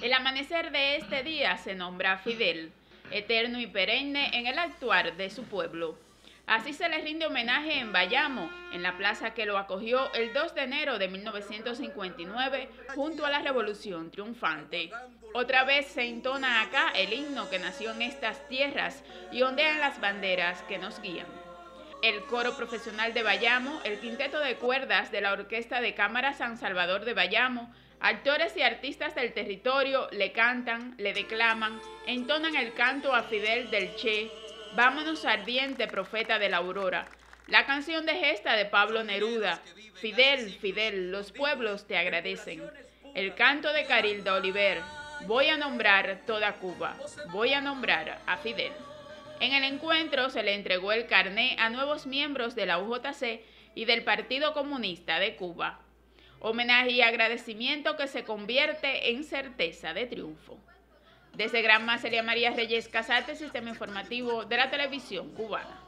El amanecer de este día se nombra Fidel, eterno y perenne en el actuar de su pueblo. Así se le rinde homenaje en Bayamo, en la plaza que lo acogió el 2 de enero de 1959 junto a la Revolución Triunfante. Otra vez se entona acá el himno que nació en estas tierras y ondean las banderas que nos guían. El coro profesional de Bayamo, el quinteto de cuerdas de la Orquesta de Cámara San Salvador de Bayamo, actores y artistas del territorio le cantan, le declaman, entonan el canto a Fidel del Che, Vámonos ardiente profeta de la aurora. La canción de gesta de Pablo Neruda. Fidel, Fidel, los pueblos te agradecen. El canto de Carilda Oliver. Voy a nombrar toda Cuba. Voy a nombrar a Fidel. En el encuentro se le entregó el carné a nuevos miembros de la UJC y del Partido Comunista de Cuba. Homenaje y agradecimiento que se convierte en certeza de triunfo. Desde Granma sería María Reyes Casate, Sistema Informativo de la Televisión Cubana.